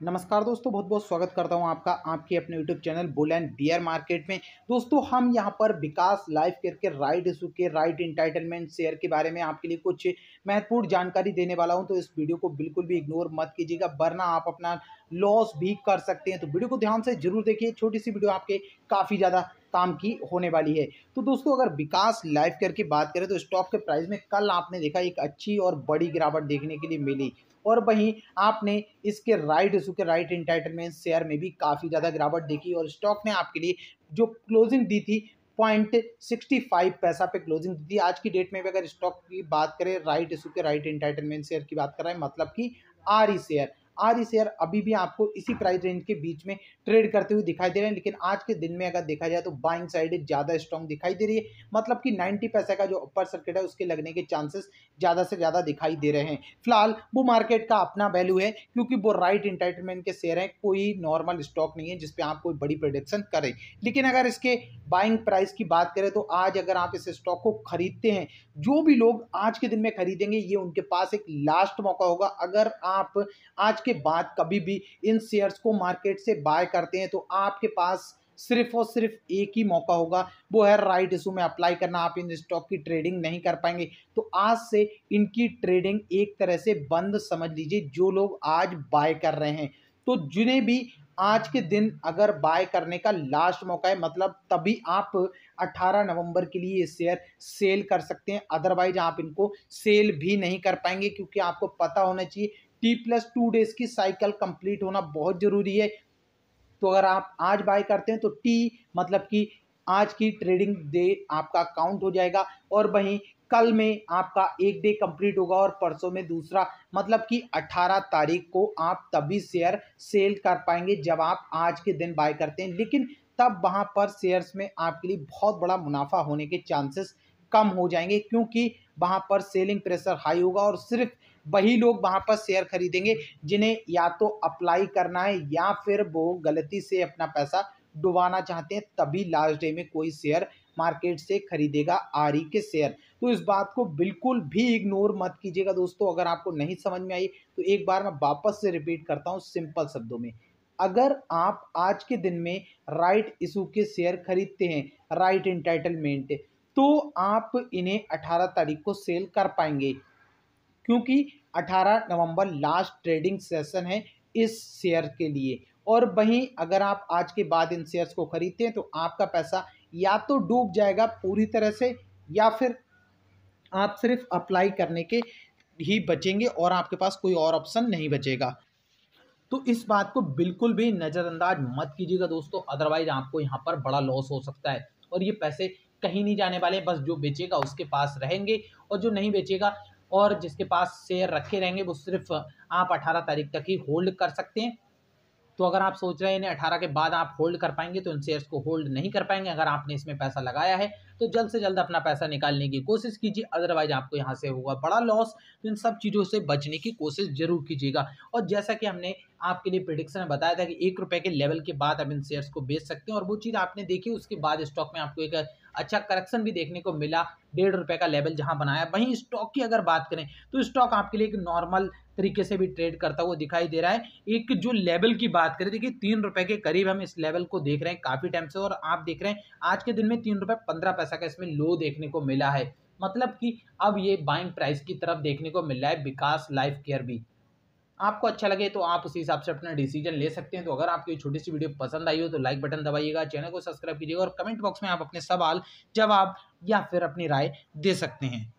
नमस्कार दोस्तों, बहुत बहुत स्वागत करता हूँ आपका, आपके अपने YouTube channel bull and bear market में। दोस्तों, हम यहाँ पर विकास लाइफ केयर के राइट इशू के, राइट इंटाइटलमेंट शेयर के बारे में आपके लिए कुछ महत्वपूर्ण जानकारी देने वाला हूँ तो इस वीडियो को बिल्कुल भी इग्नोर मत कीजिएगा, वरना आप अपना लॉस भी कर सकते हैं। तो वीडियो को ध्यान से ज़रूर देखिए, छोटी सी वीडियो आपके काफ़ी ज़्यादा काम की होने वाली है। तो दोस्तों, अगर विकास लाइफ केयर की बात करें तो स्टॉक के प्राइस में कल आपने देखा एक अच्छी और बड़ी गिरावट देखने के लिए मिली। और वहीं आपने इसके राइट इशू के राइट इंटाइटलमेंट शेयर में भी काफ़ी ज़्यादा गिरावट देखी और स्टॉक ने आपके लिए जो क्लोजिंग दी थी पॉइंट सिक्सटी फाइव पैसा पे क्लोजिंग दी थी। आज की डेट में भी अगर स्टॉक की बात करें राइट इशू के राइट इंटाइटलमेंट शेयर की बात कर रहे हैं मतलब कि R E share R share अभी भी आपको इसी प्राइस रेंज के बीच में ट्रेड करते हुए दिखाई दे रहे हैं। लेकिन आज के दिन में अगर देखा जाए तो बाइंग साइड ज़्यादा स्ट्रॉन्ग दिखाई दे रही है। मतलब कि 90 पैसे का जो अपर सर्किट है, उसके लगने के चांसेस ज़्यादा से ज़्यादा दिखाई दे रहे हैं। फ़िलहाल वो मार्केट का अपना वैल्यू है, क्योंकि वो राइट इंटरटेनमेंट के शेयर हैं। कोई नॉर्मल स्टॉक नहीं है जिसपे आप कोई बड़ी प्रोडिक्शन करें लेकिन अगर इसके बाइंग प्राइस की बात करें तो आज अगर आप इस स्टॉक को खरीदते हैं, जो भी लोग आज के दिन में खरीदेंगे, ये उनके पास एक लास्ट मौका होगा। अगर आप आज के बाद कभी भी इन शेयर्स को मार्केट से बाय करते हैं तो आपके पास सिर्फ़ और सिर्फ़ एक ही मौका होगा। वो है राइट इशू में अप्लाई करना। आप इन स्टॉक की ट्रेडिंग नहीं कर पाएँगे। तो आज से इनकी ट्रेडिंग एक तरह से बंद समझ लीजिए, जो लोग आज बाय कर रहे हैं। तो जिन्हें भी आज के दिन अगर बाय करने का लास्ट मौका है मतलब तभी आप 18 नवंबर के लिए ये शेयर सेल कर सकते हैं। अदरवाइज़ आप इनको सेल भी नहीं कर पाएँगे, क्योंकि आपको पता होना चाहिए टी प्लस टू डेज़ की साइकिल कंप्लीट होना बहुत ज़रूरी है। तो अगर आप आज बाय करते हैं तो टी मतलब कि आज की ट्रेडिंग डे आपका काउंट हो जाएगा और वहीं कल में आपका एक डे कंप्लीट होगा और परसों में दूसरा मतलब कि 18 तारीख को आप तभी शेयर सेल कर पाएँगे जब आप आज के दिन बाय करते हैं। लेकिन तब वहाँ पर शेयर्स में आपके लिए बहुत बड़ा मुनाफा होने के चांसेस कम हो जाएँगे क्योंकि वहाँ पर सेलिंग प्रेशर हाई होगा और सिर्फ़ वही लोग वहाँ पर शेयर खरीदेंगे, जिन्हें या तो अप्लाई करना है या फिर वो गलती से अपना पैसा डुबाना चाहते हैं, तभी लास्ट डे में कोई शेयर मार्केट से खरीदेगा आरी के शेयर तो इस बात को बिल्कुल भी इग्नोर मत कीजिएगा दोस्तों, अगर आपको नहीं समझ में आई तो एक बार मैं वापस से रिपीट करता हूँ सिंपल शब्दों में. अगर आप आज के दिन में राइट इशू के शेयर खरीदते हैं राइट इंटाइटलमेंट तो आप इन्हें 18 तारीख को सेल कर पाएँगे. क्योंकि 18 नवंबर लास्ट ट्रेडिंग सेशन है इस शेयर के लिए। और वहीं अगर आप आज के बाद इन शेयर्स को खरीदते हैं तो आपका पैसा या तो डूब जाएगा पूरी तरह से, या फिर आप सिर्फ़ अप्लाई करने के ही बचेंगे और आपके पास कोई और ऑप्शन नहीं बचेगा। तो इस बात को बिल्कुल भी नज़रअंदाज मत कीजिएगा दोस्तों अदरवाइज़ आपको यहाँ पर बड़ा लॉस हो सकता है। और ये पैसे कहीं नहीं जाने वाले, बस जो बेचेगा उसके पास रहेंगे, और जो नहीं बेचेगा और जिसके पास शेयर रखे रहेंगे, वो सिर्फ़ आप अठारह तारीख तक ही होल्ड कर सकते हैं। तो अगर आप सोच रहे हैं इन्हें अठारह के बाद आप होल्ड कर पाएँगे तो इन शेयर्स को होल्ड नहीं कर पाएँगे, अगर आपने इसमें पैसा लगाया है तो जल्द से जल्द अपना पैसा निकालने की कोशिश कीजिए अदरवाइज़ आपको यहाँ से होगा बड़ा लॉस तो इन सब चीज़ों से बचने की कोशिश ज़रूर कीजिएगा। और जैसा कि हमने आपके लिए प्रिडिक्शन में बताया था कि एक रुपये के लेवल के बाद आप इन शेयर्स को बेच सकते हैं। और वो चीज़ आपने देखी, उसके बाद स्टॉक में आपको एक अच्छा करेक्शन भी देखने को मिला, डेढ़ रुपये का लेवल जहाँ बनाया। वहीं स्टॉक की अगर बात करें तो स्टॉक आपके लिए एक नॉर्मल तरीके से भी ट्रेड करता हुआ दिखाई दे रहा है। एक जो लेवल की बात करें, देखिए, तीन रुपए के करीब हम इस लेवल को देख रहे हैं काफ़ी टाइम से। और आप देख रहे हैं, आज के दिन में तीन रुपये पंद्रह पैसा का इसमें लो देखने को मिला है। मतलब कि अब ये बाइंग प्राइस की तरफ़ देखने को मिल रहा है, विकास लाइफ केयर भी। आपको अच्छा लगे तो आप उसी हिसाब से अपना डिसीज़न ले सकते हैं। तो अगर आपको छोटी सी वीडियो पसंद आई हो तो लाइक बटन दबाइएगा चैनल को सब्सक्राइब कीजिएगा और कमेंट बॉक्स में आप अपने सवाल, जवाब या फिर अपनी राय दे सकते हैं।